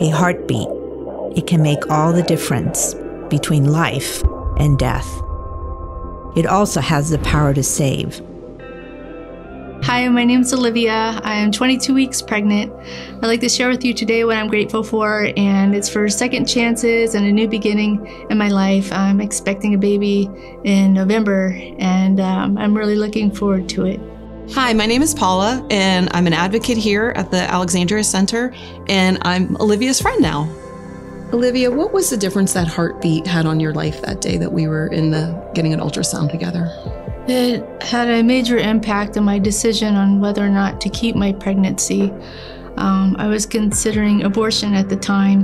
A heartbeat. It can make all the difference between life and death. It also has the power to save. Hi, my name is Olivia. I am 22 weeks pregnant. I'd like to share with you today what I'm grateful for, and it's for second chances and a new beginning in my life. I'm expecting a baby in November, and um, I'm really looking forward to it. Hi, my name is Paula, and I'm an advocate here at the Alexandria Center, and I'm Olivia's friend now. Olivia, what was the difference that heartbeat had on your life that day that we were in the getting an ultrasound together? It had a major impact on my decision on whether or not to keep my pregnancy. Um, I was considering abortion at the time.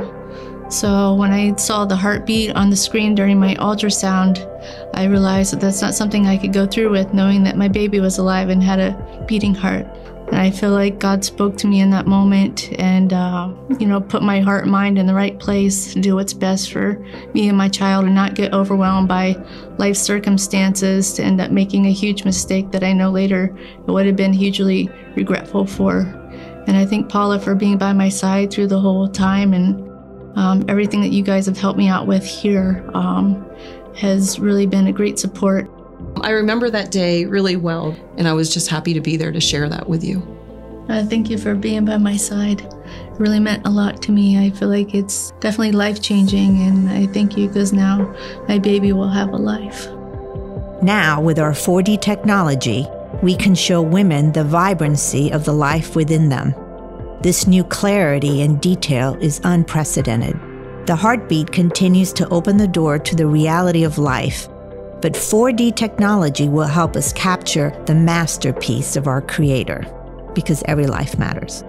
So when I saw the heartbeat on the screen during my ultrasound, I realized that that's not something I could go through with, knowing that my baby was alive and had a beating heart. And I feel like God spoke to me in that moment and, uh, you know, put my heart and mind in the right place to do what's best for me and my child and not get overwhelmed by life circumstances to end up making a huge mistake that I know later would have been hugely regretful for. And I thank Paula for being by my side through the whole time and um, everything that you guys have helped me out with here um, has really been a great support. I remember that day really well, and I was just happy to be there to share that with you. Uh, thank you for being by my side. It really meant a lot to me. I feel like it's definitely life changing, and I thank you because now my baby will have a life. Now, with our 4D technology, we can show women the vibrancy of the life within them. This new clarity and detail is unprecedented. The heartbeat continues to open the door to the reality of life but 4D technology will help us capture the masterpiece of our Creator because every life matters.